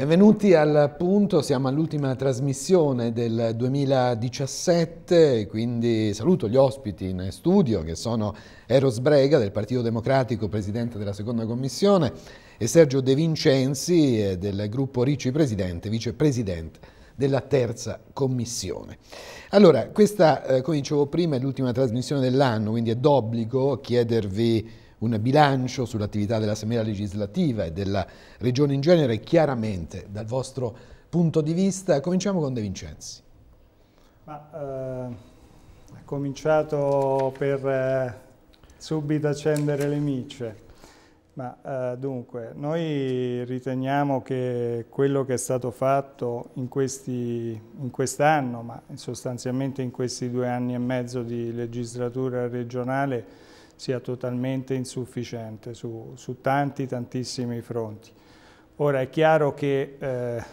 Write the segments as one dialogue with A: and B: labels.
A: Benvenuti al punto, siamo all'ultima trasmissione del 2017, quindi saluto gli ospiti in studio che sono Eros Brega del Partito Democratico, Presidente della Seconda Commissione, e Sergio De Vincenzi eh, del gruppo Ricci Presidente, Vicepresidente della Terza Commissione. Allora, questa, eh, come dicevo prima, è l'ultima trasmissione dell'anno, quindi è d'obbligo chiedervi un bilancio sull'attività dell'Assemblea legislativa e della Regione in genere, chiaramente dal vostro punto di vista. Cominciamo con De Vincenzi.
B: Ma, eh, è cominciato per eh, subito accendere le micce. Ma eh, dunque, noi riteniamo che quello che è stato fatto in, quest'anno, ma sostanzialmente in questi due anni e mezzo di legislatura regionale, sia totalmente insufficiente su, su tanti, tantissimi fronti. Ora è chiaro che, eh,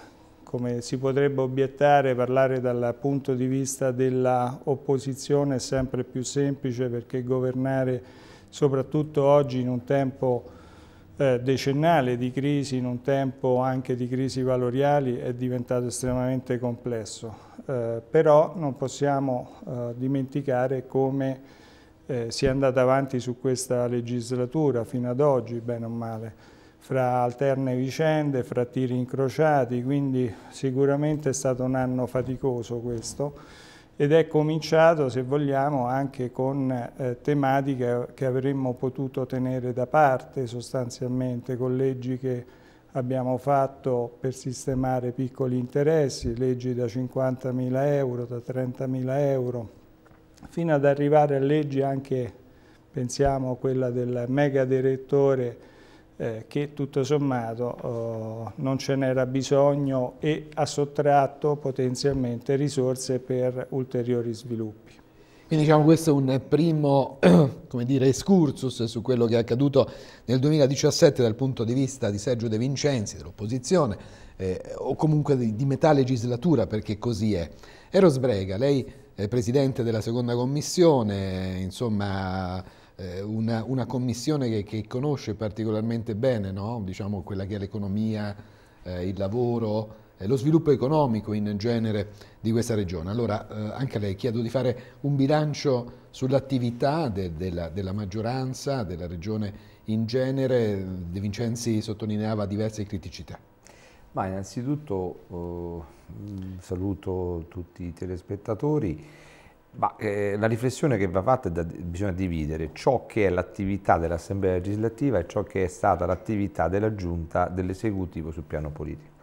B: come si potrebbe obiettare, parlare dal punto di vista dell'opposizione è sempre più semplice perché governare, soprattutto oggi in un tempo eh, decennale di crisi, in un tempo anche di crisi valoriali, è diventato estremamente complesso. Eh, però non possiamo eh, dimenticare come eh, si è andata avanti su questa legislatura fino ad oggi, bene o male, fra alterne vicende, fra tiri incrociati, quindi sicuramente è stato un anno faticoso questo ed è cominciato, se vogliamo, anche con eh, tematiche che avremmo potuto tenere da parte sostanzialmente, con leggi che abbiamo fatto per sistemare piccoli interessi, leggi da 50.000 euro, da 30.000 euro, fino ad arrivare a leggi anche, pensiamo, quella del mega direttore eh, che tutto sommato oh, non ce n'era bisogno e ha sottratto potenzialmente risorse per ulteriori sviluppi.
A: Quindi diciamo questo è un primo dire, excursus su quello che è accaduto nel 2017 dal punto di vista di Sergio De Vincenzi, dell'opposizione, eh, o comunque di, di metà legislatura, perché così è. Eros Brega, lei eh, presidente della seconda commissione, insomma eh, una, una, commissione che, che, conosce particolarmente bene no? diciamo, quella che è l'economia, eh, il lavoro, lo sviluppo economico in genere di questa regione. Allora eh, anche a lei chiedo di fare un bilancio sull'attività de, della, della maggioranza, della regione in genere. De Vincenzi sottolineava diverse criticità.
C: Ma innanzitutto eh, saluto tutti i telespettatori. Ma, eh, la riflessione che va fatta è da, bisogna dividere ciò che è l'attività dell'Assemblea legislativa e ciò che è stata l'attività della Giunta dell'esecutivo sul piano politico.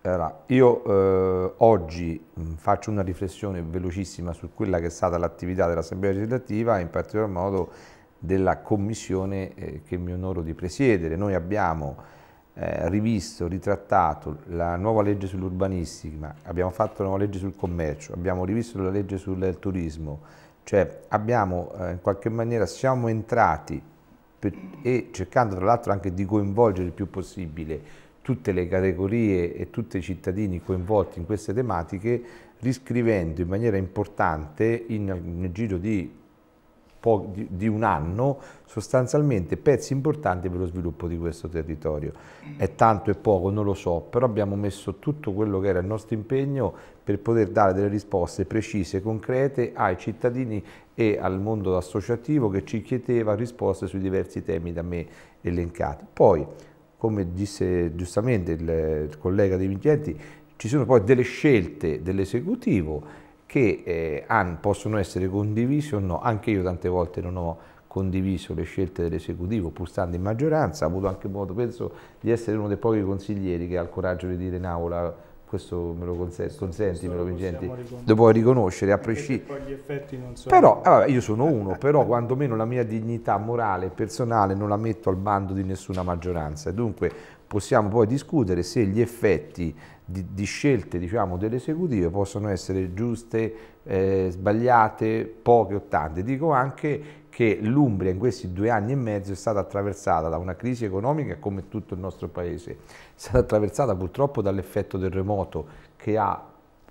C: Allora, io eh, oggi mh, faccio una riflessione velocissima su quella che è stata l'attività dell'Assemblea legislativa, in particolar modo della commissione eh, che mi onoro di presiedere. Noi abbiamo eh, rivisto, ritrattato la nuova legge sull'urbanistica, abbiamo fatto la nuova legge sul commercio, abbiamo rivisto la legge sul turismo, cioè abbiamo eh, in qualche maniera, siamo entrati per, e cercando tra l'altro anche di coinvolgere il più possibile tutte le categorie e tutti i cittadini coinvolti in queste tematiche, riscrivendo in maniera importante in, nel giro di di, di un anno sostanzialmente pezzi importanti per lo sviluppo di questo territorio. È tanto e poco, non lo so, però abbiamo messo tutto quello che era il nostro impegno per poter dare delle risposte precise, concrete ai cittadini e al mondo associativo che ci chiedeva risposte sui diversi temi da me elencati. Poi, come disse giustamente il collega De Vincenti, ci sono poi delle scelte dell'esecutivo che eh, possono essere condivisi o no. Anche io tante volte non ho condiviso le scelte dell'esecutivo, pur stando in maggioranza, ho avuto anche modo, penso, di essere uno dei pochi consiglieri che ha il coraggio di dire in aula questo me lo consenti, consentimelo Vincenti, lo puoi riconoscere a prescindere. Però, eh, vabbè, io sono uno, però quantomeno la mia dignità morale e personale non la metto al bando di nessuna maggioranza dunque possiamo poi discutere se gli effetti di, di scelte diciamo, dell'esecutivo possono essere giuste, eh, sbagliate, poche o tante. Dico anche che l'Umbria in questi due anni e mezzo è stata attraversata da una crisi economica come tutto il nostro paese, è stata attraversata purtroppo dall'effetto terremoto che ha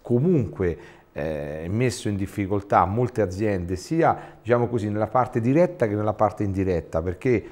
C: comunque eh, messo in difficoltà molte aziende sia diciamo così, nella parte diretta che nella parte indiretta perché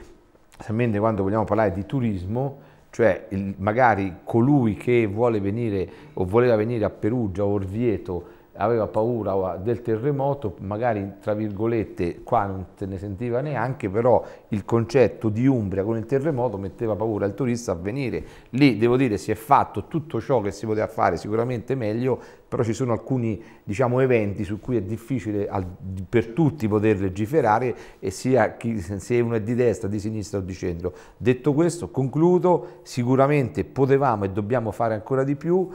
C: quando vogliamo parlare di turismo cioè il, magari colui che vuole venire o voleva venire a Perugia o Orvieto aveva paura del terremoto, magari tra virgolette qua non te ne sentiva neanche, però il concetto di Umbria con il terremoto metteva paura al turista a venire. Lì devo dire si è fatto tutto ciò che si poteva fare, sicuramente meglio, però ci sono alcuni diciamo, eventi su cui è difficile al, per tutti poter legiferare e sia chi, se uno è di destra, di sinistra o di centro. Detto questo concludo, sicuramente potevamo e dobbiamo fare ancora di più,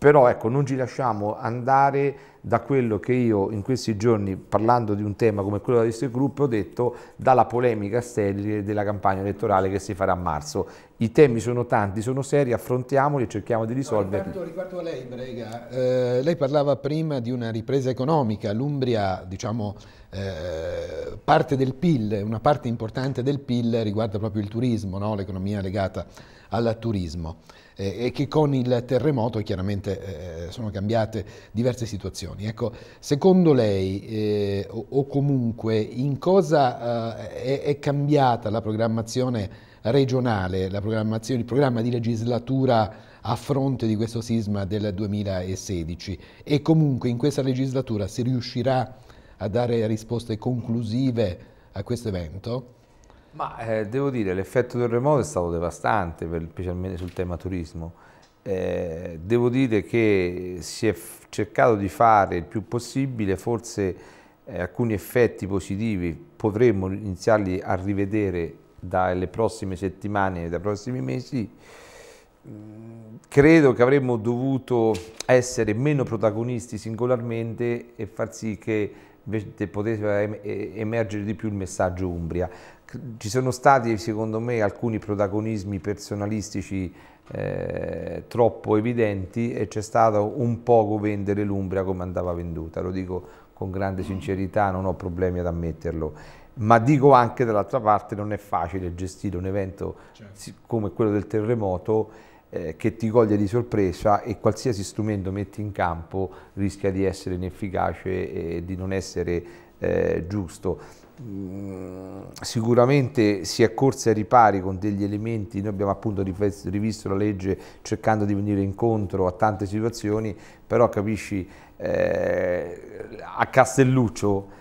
C: però ecco, non ci lasciamo andare da quello che io in questi giorni, parlando di un tema come quello della lista gruppo, ho detto dalla polemica sterile della campagna elettorale che si farà a marzo. I temi sono tanti, sono seri, affrontiamoli e cerchiamo di risolverli.
A: No, riguardo, a lei, Brega, eh, lei parlava prima di una ripresa economica, l'Umbria, diciamo, eh, parte del PIL, una parte importante del PIL riguarda proprio il turismo, no? l'economia legata al turismo eh, e che con il terremoto chiaramente eh, sono cambiate diverse situazioni. Ecco, secondo lei eh, o, o, comunque in cosa eh, è, è, cambiata la programmazione regionale, la programmazione, il programma di legislatura a fronte di questo sisma del 2016 e comunque in questa legislatura si riuscirà a dare risposte conclusive a questo evento?
C: Ma eh, devo dire, l'effetto terremoto è stato devastante, per, specialmente sul tema turismo. Eh, devo dire che si è cercato di fare il più possibile, forse eh, alcuni effetti positivi potremmo iniziarli a rivedere dalle prossime settimane e dai prossimi mesi. Mm, credo che avremmo dovuto essere meno protagonisti singolarmente e far sì che potesse emergere di più il messaggio Umbria ci sono stati secondo me alcuni protagonismi personalistici eh, troppo evidenti e c'è stato un poco vendere l'Umbria come andava venduta, lo dico con grande sincerità, non ho problemi ad ammetterlo, ma dico anche dall'altra parte non è facile gestire un evento certo. come quello del terremoto eh, che ti coglie di sorpresa e qualsiasi strumento metti in campo rischia di essere inefficace e di non essere eh, giusto. Mm, sicuramente si è corsi ai ripari con degli elementi, noi abbiamo appunto rivisto la legge cercando di venire incontro a tante situazioni, però capisci eh, a Castelluccio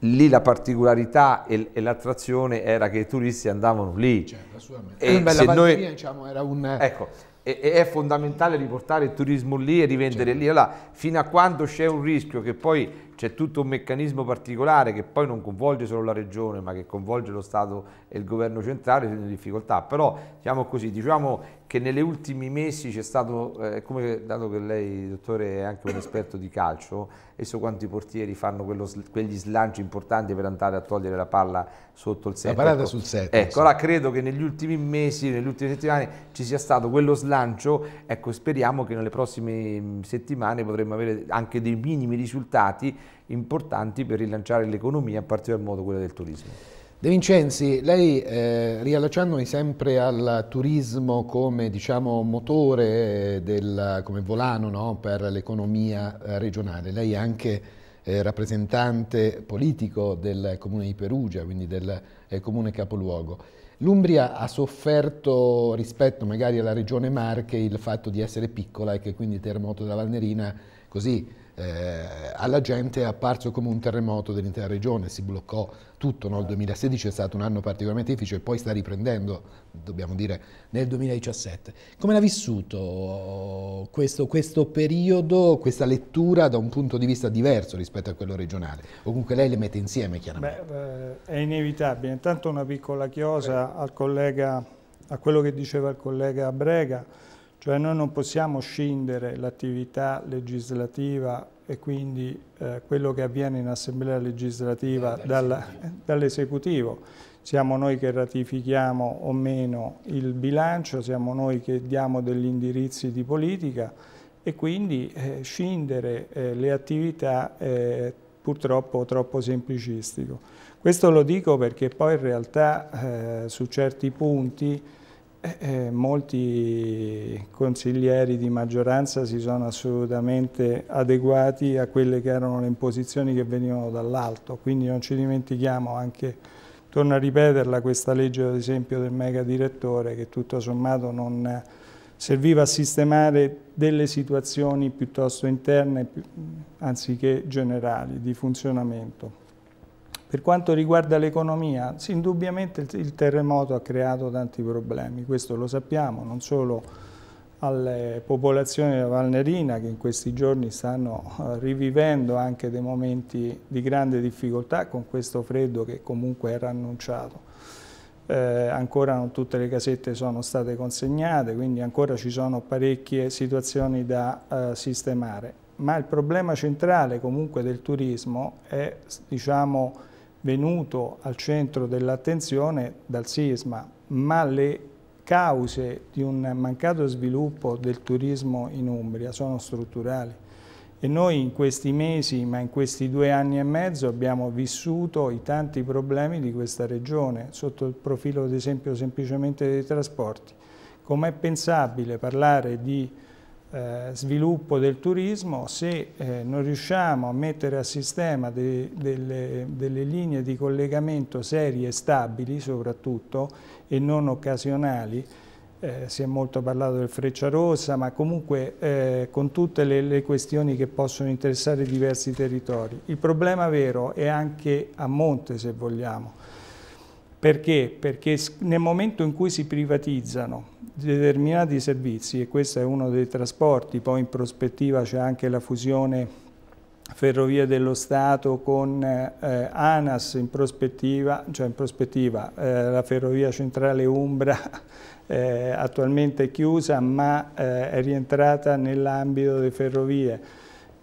C: lì la particolarità e, l'attrazione era che i turisti andavano lì.
A: Certo, e se noi, diciamo, era un...
C: Ecco, e, è fondamentale riportare il turismo lì e rivendere certo. lì. Allora, fino a quando c'è un rischio che poi c'è tutto un meccanismo particolare che poi non coinvolge solo la regione ma che coinvolge lo Stato e il governo centrale, sono in difficoltà. Però diciamo così, diciamo che negli ultimi mesi c'è stato, eh, come dato che lei dottore è anche un esperto di calcio, e so quanti portieri fanno quello, quegli slanci importanti per andare a togliere la palla sotto il set.
A: La parata ecco, sul set.
C: Ecco, ora credo che negli ultimi mesi, nelle ultime settimane ci sia stato quello slancio, ecco speriamo che nelle prossime settimane potremo avere anche dei minimi risultati importanti per rilanciare l'economia, in particolar modo quella del turismo.
A: De Vincenzi, lei eh, riallacciandomi sempre al turismo come diciamo, motore, del, come volano no, per l'economia eh, regionale, lei è anche eh, rappresentante politico del comune di Perugia, quindi del eh, comune capoluogo. L'Umbria ha sofferto rispetto magari alla regione Marche il fatto di essere piccola e che quindi il terremoto della Valnerina così eh, alla gente è apparso come un terremoto dell'intera regione, si bloccò tutto, no? il 2016 è stato un anno particolarmente difficile, poi sta riprendendo, dobbiamo dire, nel 2017. Come l'ha vissuto questo, questo, periodo, questa lettura da un punto di vista diverso rispetto a quello regionale? O comunque lei le mette insieme chiaramente?
B: Beh, è inevitabile, intanto una piccola chiosa al collega, a quello che diceva il collega Brega, cioè noi non possiamo scindere l'attività legislativa e quindi eh, quello che avviene in assemblea legislativa dall'esecutivo. siamo noi che ratifichiamo o meno il bilancio, siamo noi che diamo degli indirizzi di politica e quindi eh, scindere eh, le attività è purtroppo troppo semplicistico. Questo lo dico perché poi in realtà eh, su certi punti eh, eh, molti consiglieri di maggioranza si sono assolutamente adeguati a quelle che erano le imposizioni che venivano dall'alto, quindi non ci dimentichiamo anche torno a ripeterla questa legge ad esempio del mega direttore che tutto sommato non serviva a sistemare delle situazioni piuttosto interne anziché generali di funzionamento. Per quanto riguarda l'economia, sì, indubbiamente il terremoto ha creato tanti problemi, questo lo sappiamo, non solo alle popolazioni della Valnerina che in questi giorni stanno eh, rivivendo anche dei momenti di grande difficoltà con questo freddo che comunque era annunciato. Eh, ancora non tutte le casette sono state consegnate, quindi ancora ci sono parecchie situazioni da eh, sistemare. Ma il problema centrale comunque del turismo è diciamo, venuto al centro dell'attenzione dal sisma, ma le cause di un mancato sviluppo del turismo in Umbria sono strutturali e noi in questi mesi, ma in questi due anni e mezzo abbiamo vissuto i tanti problemi di questa regione sotto il profilo ad esempio semplicemente dei trasporti. Com'è pensabile parlare di eh, sviluppo del turismo se eh, non riusciamo a mettere a sistema de, delle, delle, linee di collegamento serie e stabili soprattutto e non occasionali eh, si è molto parlato del Freccia Rossa ma comunque eh, con tutte le, le questioni che possono interessare diversi territori. Il problema vero è anche a monte se vogliamo perché? Perché nel momento in cui si privatizzano determinati servizi, e questo è uno dei trasporti, poi in prospettiva c'è anche la fusione Ferrovie dello Stato con eh, ANAS in prospettiva, cioè in prospettiva eh, la Ferrovia Centrale Umbra eh, attualmente è chiusa ma eh, è rientrata nell'ambito delle ferrovie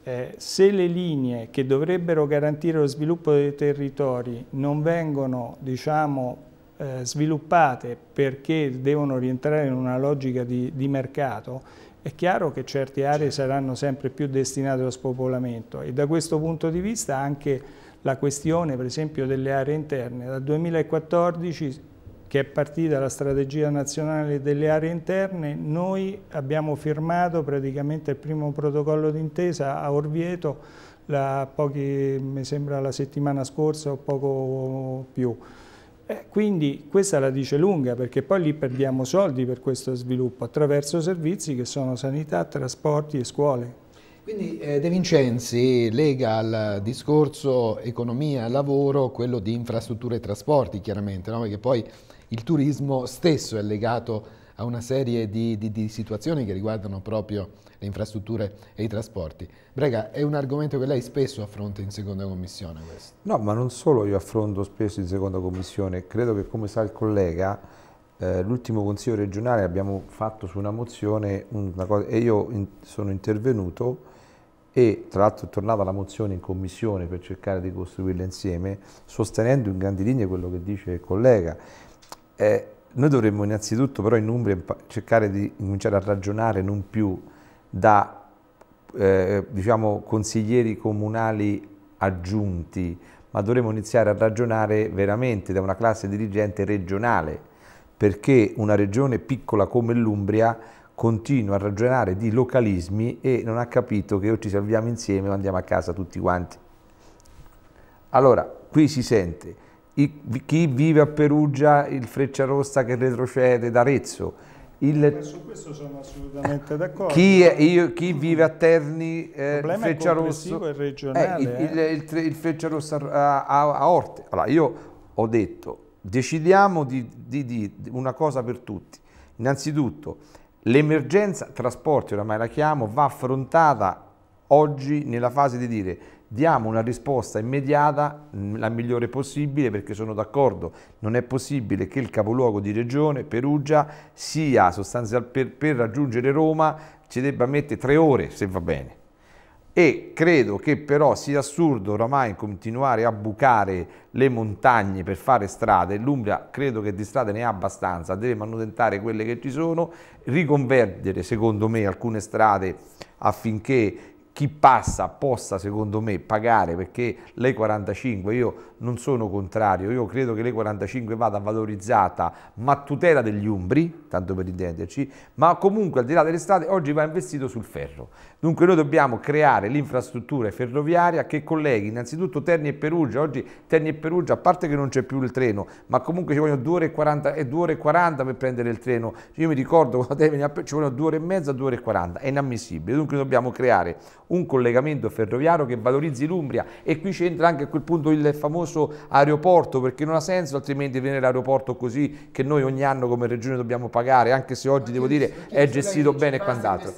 B: eh, se le linee che dovrebbero garantire lo sviluppo dei territori non vengono diciamo, eh, sviluppate perché devono rientrare in una logica di, di, mercato, è chiaro che certe aree saranno sempre più destinate allo spopolamento e da questo punto di vista anche la questione per esempio delle aree interne. Dal 2014 che è partita la strategia nazionale delle aree interne, noi abbiamo firmato praticamente il primo protocollo d'intesa a Orvieto, la, pochi, mi sembra la settimana scorsa o poco più. Eh, quindi questa la dice lunga perché poi lì perdiamo soldi per questo sviluppo attraverso servizi che sono sanità, trasporti e scuole.
A: Quindi eh, De Vincenzi lega al discorso economia, lavoro, quello di infrastrutture e trasporti chiaramente, no? perché poi il turismo stesso è legato a una serie di, di, di, situazioni che riguardano proprio le infrastrutture e i trasporti. Brega, è un argomento che lei spesso affronta in seconda commissione questo.
C: No, ma non solo io affronto spesso in seconda commissione, credo che come sa il collega, eh, l'ultimo consiglio regionale abbiamo fatto su una mozione una cosa, e io in, sono intervenuto e tra l'altro è tornata la mozione in commissione per cercare di costruirla insieme, sostenendo in grandi linee quello che dice il collega eh, noi dovremmo innanzitutto però in Umbria cercare di cominciare a ragionare non più da eh, diciamo, consiglieri comunali aggiunti, ma dovremmo iniziare a ragionare veramente da una classe dirigente regionale, perché una regione piccola come l'Umbria continua a ragionare di localismi e non ha capito che o ci salviamo insieme o andiamo a casa tutti quanti. Allora, qui si sente i, chi vive a Perugia il Frecciarossa che retrocede d'Arezzo.
B: Il, su questo sono assolutamente d'accordo.
C: Chi, chi, vive a Terni, eh, il Frecciarosso,
B: è regionale.
C: Eh, il, eh. il, il Frecciarossa a, a, a, Orte. Allora, io ho detto, decidiamo di, di, di una cosa per tutti. Innanzitutto, l'emergenza trasporti, oramai la chiamo, va affrontata oggi nella fase di dire diamo una risposta immediata, mm, la migliore possibile, perché sono d'accordo, non è possibile che il capoluogo di regione, Perugia, sia sostanzialmente per, per raggiungere Roma ci debba mettere tre ore, se va bene. E credo che però sia assurdo oramai continuare a bucare le montagne per fare strade, l'Umbria credo che di strade ne ha abbastanza, deve manutentare quelle che ci sono, riconvergere secondo me alcune strade affinché chi passa possa secondo me pagare perché lei 45 io non sono contrario, io credo che l'E45 vada valorizzata ma a tutela degli umbri, tanto per intenderci, ma comunque al di là delle strade oggi va investito sul ferro. Dunque noi dobbiamo creare l'infrastruttura ferroviaria che colleghi innanzitutto Terni e Perugia, oggi Terni e Perugia a parte che non c'è più il treno, ma comunque ci vogliono 2 ore e 40, e 2 ore e 40 per prendere il treno, io mi ricordo quando te veniva, ci vogliono 2 ore e mezza, 2 ore e 40, è inammissibile, dunque dobbiamo creare un collegamento ferroviario che valorizzi l'Umbria e qui c'entra anche a quel punto il famoso aeroporto perché non ha senso altrimenti venire l'aeroporto così che noi ogni anno come regione dobbiamo pagare anche se oggi devo dire è gestito bene e quant'altro.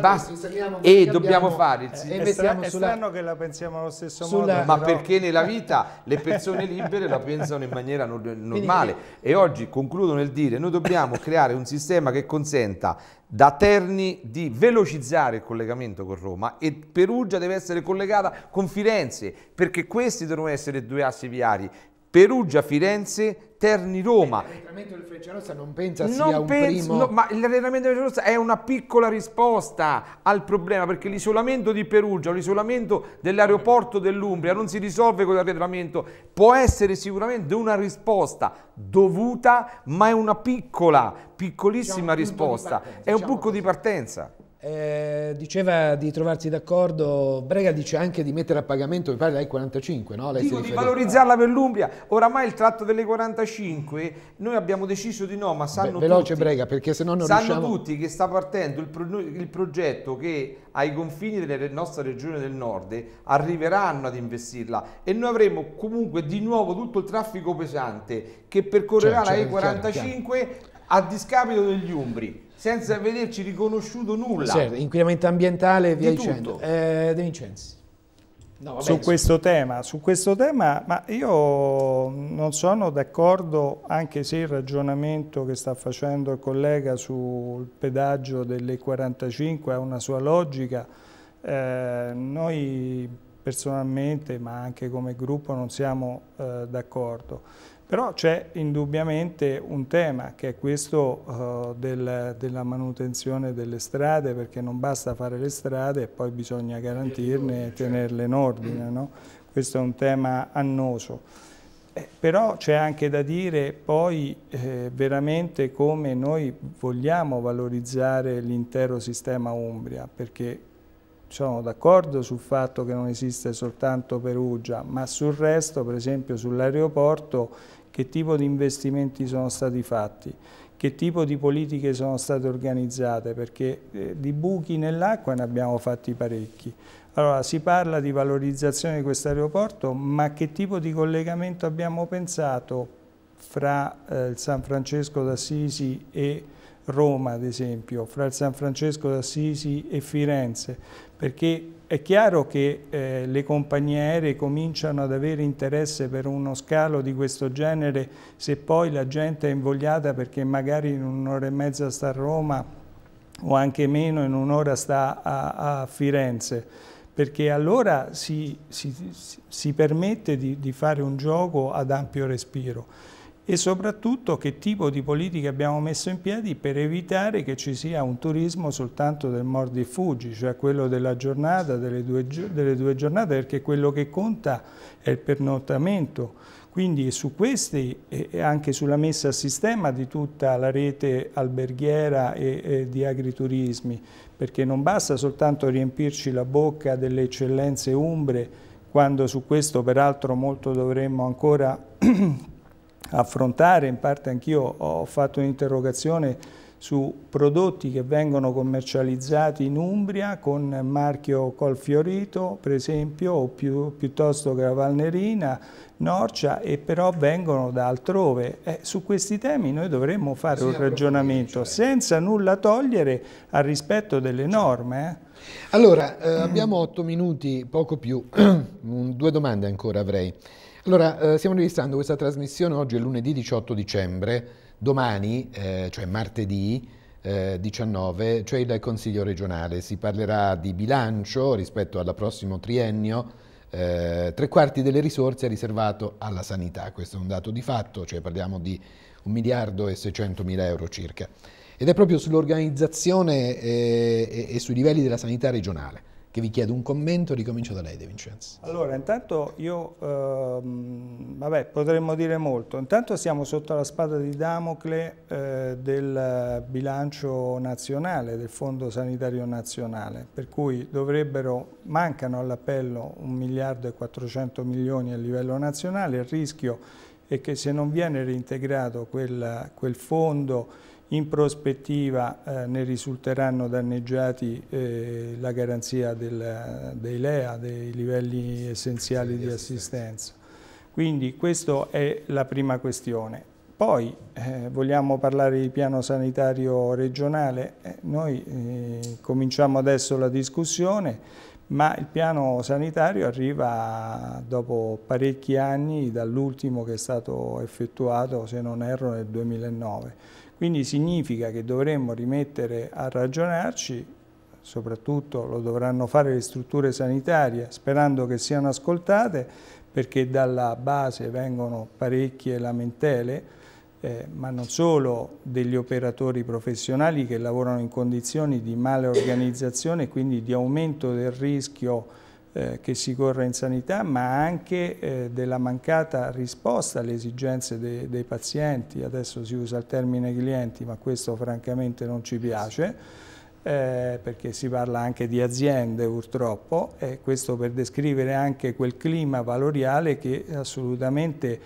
C: Basta e dobbiamo fare il
B: eh, è, stra- è strano che la pensiamo allo stesso
C: sulla,
B: modo
C: ma però... perché nella vita le persone libere la pensano in maniera normale. e oggi concludo nel dire noi dobbiamo creare un sistema che consenta da Terni di velocizzare il collegamento con Roma e Perugia deve essere collegata con Firenze perché questi devono essere due assi viari Perugia-Firenze, Terni-Roma.
A: L'arretramento del Frecciarossa non pensa non sia un penso,
C: primo... No, ma l'arretramento del Frecciarossa è una piccola risposta al problema, perché l'isolamento di Perugia, l'isolamento dell'aeroporto dell'Umbria non si risolve con l'arretramento, può essere sicuramente una risposta dovuta, ma è una piccola, piccolissima diciamo risposta, è un diciamo buco di partenza.
A: Eh, diceva di trovarsi d'accordo, Brega dice anche di mettere a pagamento, mi pare lei 45, no? Lei
C: Dico di valorizzarla per l'Umbria, oramai il tratto delle 45 noi abbiamo deciso di no, ma sanno
A: Beh, veloce tutti, Brega, perché se no non
C: sanno
A: riusciamo...
C: tutti che sta partendo il, pro, il progetto che ai confini della nostra regione del nord arriveranno ad investirla e noi avremo comunque di nuovo tutto il traffico pesante che percorrerà cioè, la E45 chiaro, chiaro. a discapito degli Umbri senza vederci riconosciuto nulla.
A: Certo, inquinamento ambientale e via dicendo. Eh, De Vincenzi.
B: No, vabbè, su, questo tema, su questo tema, ma io non sono d'accordo, anche se il ragionamento che sta facendo il collega sul pedaggio delle 45 ha una sua logica. Eh, noi personalmente, ma anche come gruppo, non siamo eh, d'accordo. Però c'è indubbiamente un tema che è questo uh, del, della manutenzione delle strade perché non basta fare le strade e poi bisogna garantirne e tenerle in ordine. No? Questo è un tema annoso. Eh, però c'è anche da dire poi eh, veramente come noi vogliamo valorizzare l'intero sistema Umbria perché sono d'accordo sul fatto che non esiste soltanto Perugia, ma sul resto, per esempio sull'aeroporto, che tipo di investimenti sono stati fatti, che tipo di politiche sono state organizzate, perché eh, di buchi nell'acqua ne abbiamo fatti parecchi. Allora, si parla di valorizzazione di questo aeroporto, ma che tipo di collegamento abbiamo pensato fra eh, il San Francesco d'Assisi e Roma, ad esempio, fra il San Francesco d'Assisi e Firenze? Perché è chiaro che eh, le compagnie aeree cominciano ad avere interesse per uno scalo di questo genere se poi la gente è invogliata perché magari in un'ora e mezza sta a Roma o anche meno in un'ora sta a, a, Firenze perché allora si, si, si permette di, di fare un gioco ad ampio respiro e soprattutto che tipo di politiche abbiamo messo in piedi per evitare che ci sia un turismo soltanto del mordi e fuggi, cioè quello della giornata, delle due, delle due giornate, perché quello che conta è il pernottamento. Quindi su questi e anche sulla messa a sistema di tutta la rete alberghiera e, e di agriturismi, perché non basta soltanto riempirci la bocca delle eccellenze umbre, quando su questo peraltro molto dovremmo ancora affrontare, in parte anch'io ho fatto un'interrogazione su prodotti che vengono commercializzati in Umbria con marchio Colfiorito, per esempio, o più, piuttosto che la Valnerina, Norcia, e però vengono da altrove. Eh, su questi temi noi dovremmo fare sì, un ragionamento senza nulla togliere al rispetto delle norme. Eh.
A: Allora, eh, abbiamo otto minuti, poco più, due domande ancora avrei. Allora, eh, stiamo registrando questa trasmissione oggi è lunedì 18 dicembre, domani, eh, cioè martedì eh, 19, cioè il Consiglio regionale. Si parlerà di bilancio rispetto al prossimo triennio, eh, tre quarti delle risorse è riservato alla sanità, questo è un dato di fatto, cioè parliamo di un miliardo e 600 mila euro circa. Ed è proprio sull'organizzazione eh, e, e sui livelli della sanità regionale che vi chiedo un commento, ricomincio da lei De Vincenzi.
B: Allora, intanto io, ehm, vabbè, potremmo dire molto. Intanto siamo sotto la spada di Damocle eh, del bilancio nazionale, del Fondo Sanitario Nazionale, per cui dovrebbero, mancano all'appello 1 miliardo e 400 milioni a livello nazionale, il rischio è che se non viene reintegrato quel, quel fondo in prospettiva eh, ne risulteranno danneggiati eh, la garanzia del, dei LEA, dei livelli essenziali di assistenza. Quindi questa è la prima questione. Poi eh, vogliamo parlare di piano sanitario regionale, eh, noi eh, cominciamo adesso la discussione, ma il piano sanitario arriva dopo parecchi anni dall'ultimo che è stato effettuato, se non erro, nel 2009 quindi significa che dovremmo rimettere a ragionarci, soprattutto lo dovranno fare le strutture sanitarie, sperando che siano ascoltate, perché dalla base vengono parecchie lamentele, eh, ma non solo degli operatori professionali che lavorano in condizioni di male organizzazione e quindi di aumento del rischio eh, che si corre in sanità, ma anche eh, della mancata risposta alle esigenze de dei pazienti. Adesso si usa il termine clienti, ma questo francamente non ci piace, eh, perché si parla anche di aziende purtroppo, e questo per descrivere anche quel clima valoriale che assolutamente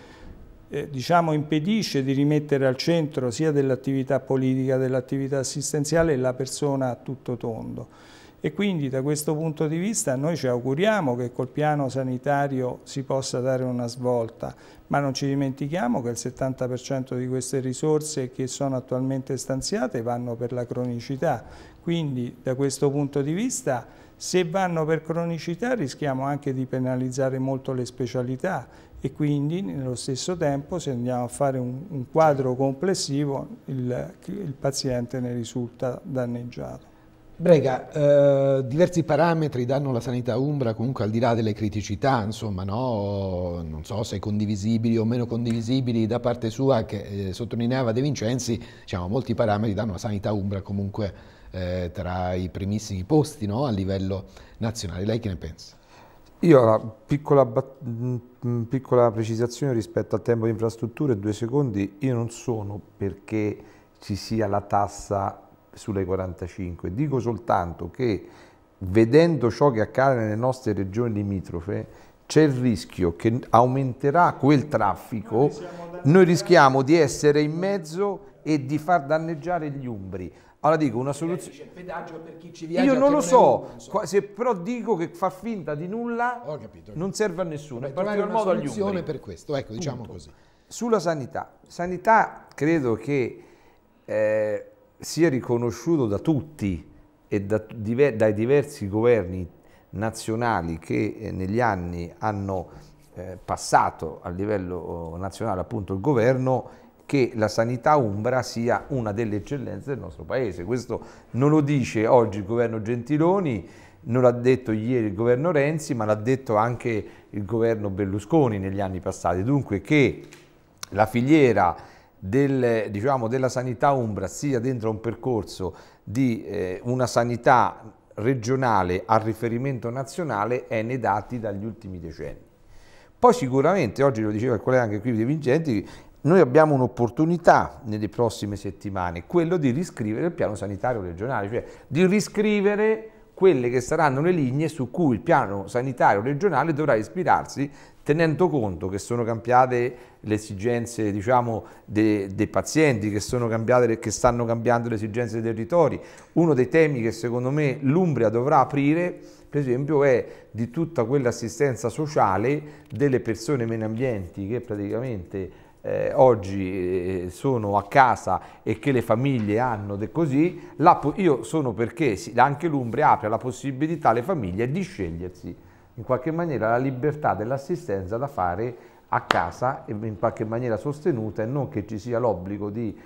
B: eh, diciamo, impedisce di rimettere al centro sia dell'attività politica, dell'attività assistenziale la persona a tutto tondo e quindi da questo punto di vista noi ci auguriamo che col piano sanitario si possa dare una svolta, ma non ci dimentichiamo che il 70% di queste risorse che sono attualmente stanziate vanno per la cronicità, quindi da questo punto di vista se vanno per cronicità rischiamo anche di penalizzare molto le specialità e quindi nello stesso tempo se andiamo a fare un, un quadro complessivo il, il paziente ne risulta danneggiato.
A: Brega, eh, diversi parametri danno la sanità umbra comunque al di là delle criticità, insomma, no? non so se condivisibili o meno condivisibili da parte sua che eh, sottolineava De Vincenzi, diciamo, molti parametri danno la sanità umbra comunque eh, tra i primissimi posti no? a livello nazionale. Lei che ne pensa?
C: Io una piccola, piccola precisazione rispetto al tempo di infrastrutture, due secondi, io non sono perché ci sia la tassa sulle 45. Dico soltanto che vedendo ciò che accade nelle nostre regioni limitrofe c'è il rischio che aumenterà quel traffico, noi rischiamo di essere in mezzo e di far danneggiare gli umbri. Allora dico una soluzione.
A: il pedaggio per chi ci viaggia.
C: Io non lo so, uno, se però dico che far finta di nulla
A: capito,
C: non serve a nessuno.
A: in particolar modo agli umbri. per questo, ecco, diciamo Punto. così.
C: Sulla sanità, sanità credo che eh, sia riconosciuto da tutti e da, dai diversi governi nazionali che eh, negli anni hanno eh, passato a livello oh, nazionale appunto il governo che la sanità umbra sia una delle eccellenze del nostro paese. Questo non lo dice oggi il governo Gentiloni, non l'ha detto ieri il governo Renzi, ma l'ha detto anche il governo Berlusconi negli anni passati. Dunque che la filiera del, diciamo, della sanità umbra sia dentro un percorso di eh, una sanità regionale a riferimento nazionale è nei dati dagli ultimi decenni. Poi sicuramente, oggi lo diceva il collega anche qui De Vincenti, noi abbiamo un'opportunità nelle prossime settimane, quello di riscrivere il piano sanitario regionale, cioè di riscrivere quelle che saranno le linee su cui il piano sanitario regionale dovrà ispirarsi tenendo conto che sono cambiate le esigenze diciamo, dei, dei pazienti, che, cambiate, che stanno cambiando le esigenze dei territori. Uno dei temi che secondo me l'Umbria dovrà aprire, per esempio, è di tutta quell'assistenza sociale delle persone meno ambienti che praticamente eh, oggi eh, sono a casa e che le famiglie hanno così, la, io sono perché anche l'Umbria apre la possibilità alle famiglie di scegliersi in qualche maniera la libertà dell'assistenza da fare a casa in qualche maniera sostenuta e non che ci sia l'obbligo di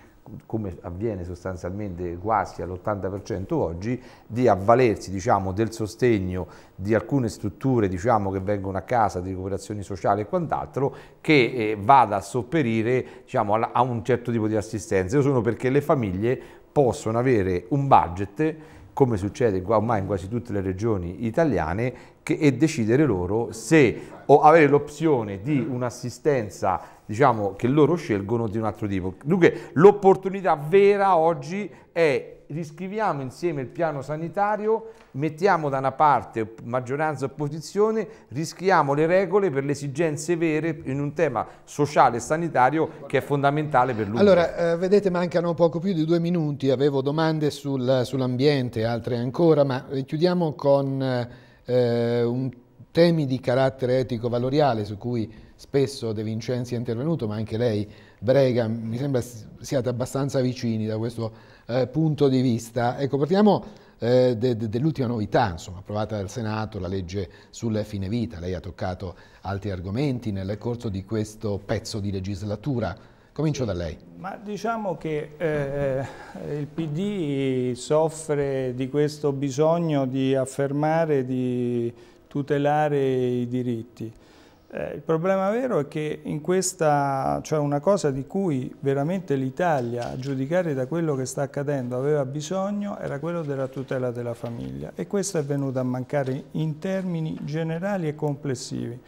C: come avviene sostanzialmente quasi all'80% oggi, di avvalersi diciamo, del sostegno di alcune strutture diciamo, che vengono a casa, di cooperazioni sociali e quant'altro, che eh, vada a sopperire diciamo, a, a un certo tipo di assistenza. Io sono perché le famiglie possono avere un budget come succede ormai in quasi tutte le regioni italiane, che, e decidere loro se o avere l'opzione di un'assistenza diciamo, che loro scelgono di un altro tipo. Dunque l'opportunità vera oggi è riscriviamo insieme il piano sanitario, mettiamo da una parte maggioranza e opposizione, riscriviamo le regole per le esigenze vere in un tema sociale e sanitario che è fondamentale per lui.
A: Allora, eh, vedete mancano poco più di due minuti, avevo domande sul, sull'ambiente, altre ancora, ma chiudiamo con eh, un, temi di carattere etico-valoriale su cui spesso De Vincenzi è intervenuto, ma anche lei, Brega, mi sembra siate abbastanza vicini da questo eh, punto di vista. Ecco, partiamo eh, de, de, dell'ultima novità, insomma, approvata dal Senato, la legge sul fine vita. Lei ha toccato altri argomenti nel corso di questo pezzo di legislatura. Comincio da lei.
B: Ma diciamo che eh, il PD soffre di questo bisogno di affermare, di tutelare i diritti. Eh, il problema vero è che in questa, cioè una cosa di cui veramente l'Italia, a giudicare da quello che sta accadendo, aveva bisogno, era quello della tutela della famiglia e questo è venuto a mancare in termini generali e complessivi.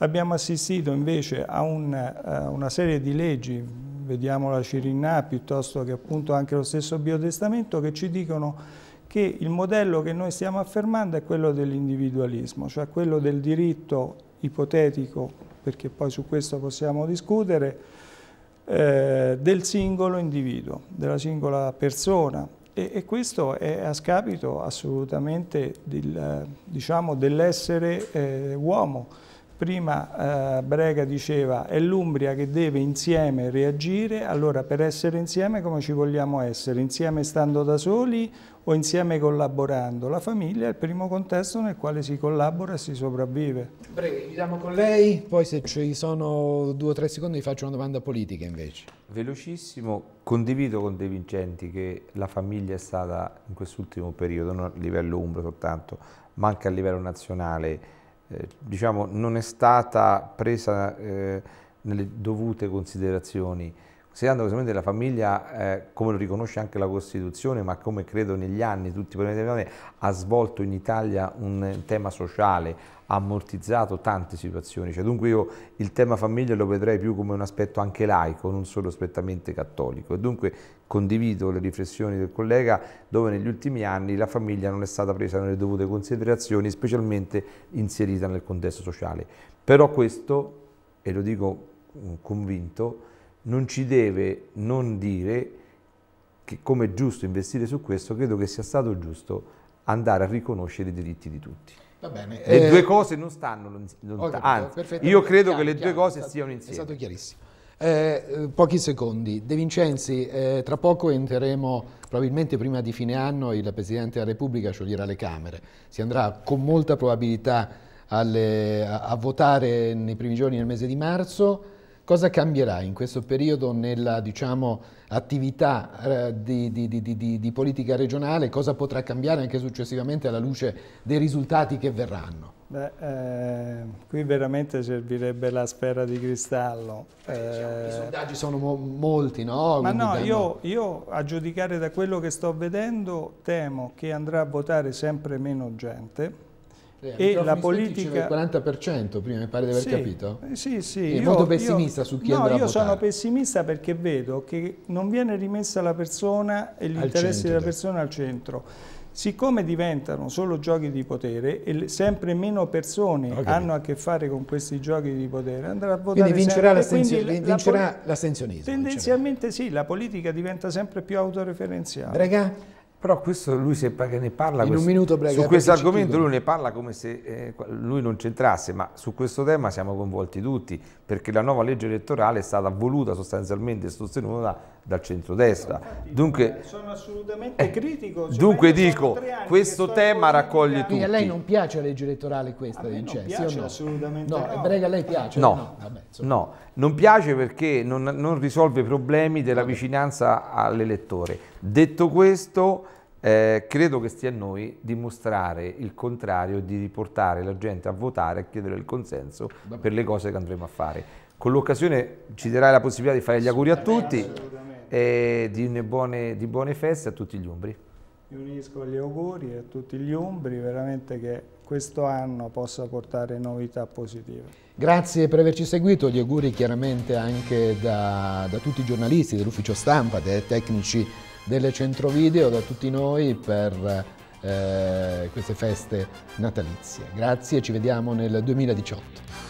B: Abbiamo assistito invece a un, uh, una serie di leggi, vediamo la Cirinà piuttosto che appunto anche lo stesso biotestamento, che ci dicono che il modello che noi stiamo affermando è quello dell'individualismo, cioè quello del diritto ipotetico, perché poi su questo possiamo discutere, eh, del singolo individuo, della singola persona e, e questo è a scapito assolutamente del, diciamo, dell'essere eh, uomo. Prima eh, Brega diceva è l'Umbria che deve insieme reagire, allora per essere insieme come ci vogliamo essere? Insieme stando da soli o insieme collaborando. La famiglia è il primo contesto nel quale si collabora e si sopravvive.
A: Prego, chiudiamo con lei, poi se ci sono due o tre secondi vi faccio una domanda politica invece.
C: Velocissimo, condivido con De Vincenti che la famiglia è stata in quest'ultimo periodo, non a livello umbro soltanto, ma anche a livello nazionale, eh, diciamo non è stata presa eh, nelle dovute considerazioni. Considerando che la famiglia, eh, come lo riconosce anche la Costituzione, ma come credo negli anni tutti i problemi ha svolto in Italia un tema sociale, ha ammortizzato tante situazioni, cioè, dunque io il tema famiglia lo vedrei più come un aspetto anche laico, non solo strettamente cattolico. E dunque condivido le riflessioni del collega dove negli ultimi anni la famiglia non è stata presa nelle dovute considerazioni, specialmente inserita nel contesto sociale. Però questo, e lo dico mm, convinto, non ci deve non dire che come è giusto investire su questo, credo che sia stato giusto andare a riconoscere i diritti di tutti.
A: Va bene.
C: Le eh, due cose non stanno lontane, anzi, io credo che le due cose stiano insieme.
A: È stato chiarissimo. Eh, eh, pochi secondi. De Vincenzi, eh, tra poco entreremo, probabilmente prima di fine anno, il Presidente della Repubblica scioglierà le Camere. Si andrà con molta probabilità alle, a, a votare nei primi giorni del mese di marzo. Cosa cambierà in questo periodo nella diciamo, attività eh, di, di, di, di, politica regionale? Cosa potrà cambiare anche successivamente alla luce dei risultati che verranno?
B: Beh, eh, qui veramente servirebbe la sfera di cristallo.
A: Eh, I sondaggi sono mo molti, no?
B: Ma Quindi no, io, io a giudicare da quello che sto vedendo temo che andrà a votare sempre meno gente
A: eh, e la politica... Il 40% prima mi pare di aver
B: sì,
A: capito.
B: Sì, sì.
A: È molto pessimista io, su chi
B: no,
A: andrà a
B: votare. Io sono pessimista perché vedo che non viene rimessa la persona e gli al interessi della persona al centro. Siccome diventano solo giochi di potere e sempre meno persone okay. hanno a che fare con questi giochi di potere, andrà a votare
A: quindi vincerà l'astensionismo.
B: Tendenzialmente sì, la politica diventa sempre più autoreferenziale.
A: Brega?
C: Però questo lui che ne parla
A: in questo, un minuto brega,
C: su questo argomento lui ne parla come se eh, lui non c'entrasse, ma su questo tema siamo coinvolti tutti, perché la nuova legge elettorale è stata voluta sostanzialmente e sostenuta dal centrodestra. Dunque,
B: sono assolutamente eh, critico.
C: Cioè dunque dico, questo tema raccoglie tutti.
A: Quindi a lei non piace la legge elettorale questa, a
B: Vincenzi? Non piace
A: no?
B: assolutamente
A: no. no. Brega a lei piace?
C: No, no. Vabbè, no. non piace perché non, non risolve i problemi della Vabbè. vicinanza all'elettore. Detto questo, eh, credo che stia a noi dimostrare il contrario e di riportare la gente a votare e chiedere il consenso per le cose che andremo a fare. Con l'occasione ci darai la possibilità di fare gli auguri a tutti e di buone, di buone feste a tutti gli umbri.
B: Mi unisco agli auguri a tutti gli umbri, veramente che questo anno possa portare novità positive.
A: Grazie per averci seguito, gli auguri chiaramente anche da, da tutti i giornalisti dell'ufficio stampa, dai tecnici delle centrovideo da tutti noi per eh, queste feste natalizie. Grazie, ci vediamo nel 2018.